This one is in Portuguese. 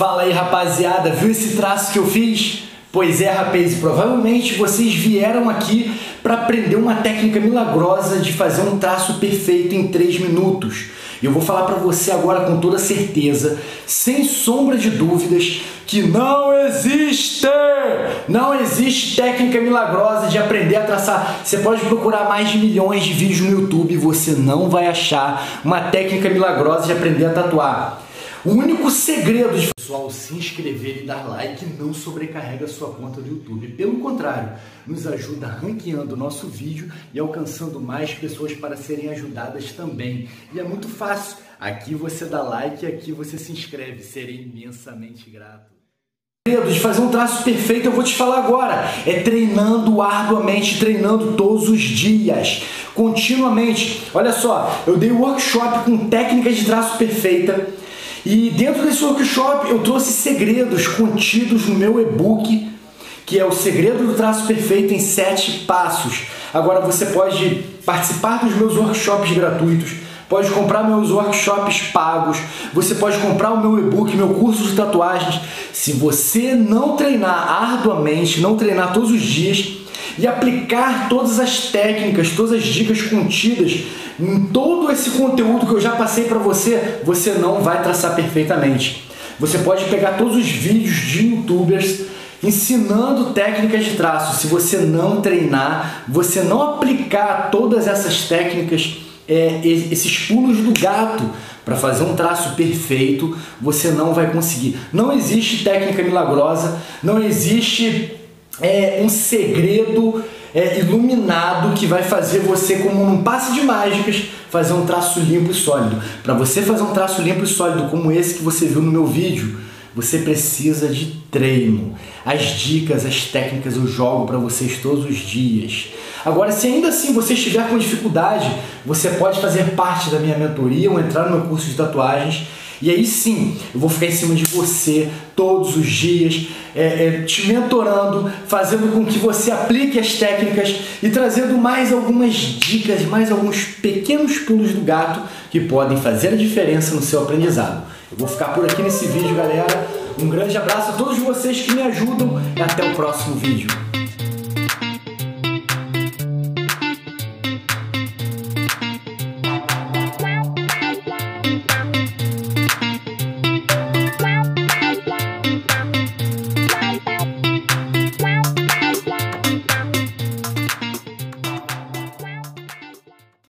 Fala aí rapaziada, viu esse traço que eu fiz? Pois é, rapaz, provavelmente vocês vieram aqui para aprender uma técnica milagrosa de fazer um traço perfeito em 3 minutos. E eu vou falar para você agora com toda certeza, sem sombra de dúvidas, que não existe! Não existe técnica milagrosa de aprender a traçar. Você pode procurar mais de milhões de vídeos no YouTube e você não vai achar uma técnica milagrosa de aprender a tatuar. O único segredo de pessoal se inscrever e dar like não sobrecarrega sua conta do YouTube. Pelo contrário, nos ajuda ranqueando o nosso vídeo e alcançando mais pessoas para serem ajudadas também. E é muito fácil. Aqui você dá like e aqui você se inscreve. Serei imensamente grato de fazer um traço perfeito, eu vou te falar agora. É treinando arduamente, treinando todos os dias, continuamente. Olha só, eu dei um workshop com técnicas de traço perfeita e dentro desse workshop eu trouxe segredos contidos no meu e-book, que é o Segredo do Traço Perfeito em 7 Passos. Agora você pode participar dos meus workshops gratuitos, pode comprar meus workshops pagos, você pode comprar o meu e-book, meu curso de tatuagens. Se você não treinar arduamente, não treinar todos os dias e aplicar todas as técnicas, todas as dicas contidas em todo esse conteúdo que eu já passei para você, você não vai traçar perfeitamente. Você pode pegar todos os vídeos de youtubers ensinando técnicas de traço. Se você não treinar, você não aplicar todas essas técnicas, é, esses pulos do gato para fazer um traço perfeito, você não vai conseguir. Não existe técnica milagrosa, não existe é, um segredo é, iluminado que vai fazer você, como num passe de mágicas, fazer um traço limpo e sólido. Para você fazer um traço limpo e sólido como esse que você viu no meu vídeo, você precisa de treino. As dicas, as técnicas eu jogo para vocês todos os dias. Agora, se ainda assim você estiver com dificuldade, você pode fazer parte da minha mentoria ou entrar no meu curso de tatuagens e aí sim, eu vou ficar em cima de você todos os dias, é, é, te mentorando, fazendo com que você aplique as técnicas e trazendo mais algumas dicas, mais alguns pequenos pulos do gato que podem fazer a diferença no seu aprendizado. Eu vou ficar por aqui nesse vídeo, galera. Um grande abraço a todos vocês que me ajudam e até o próximo vídeo.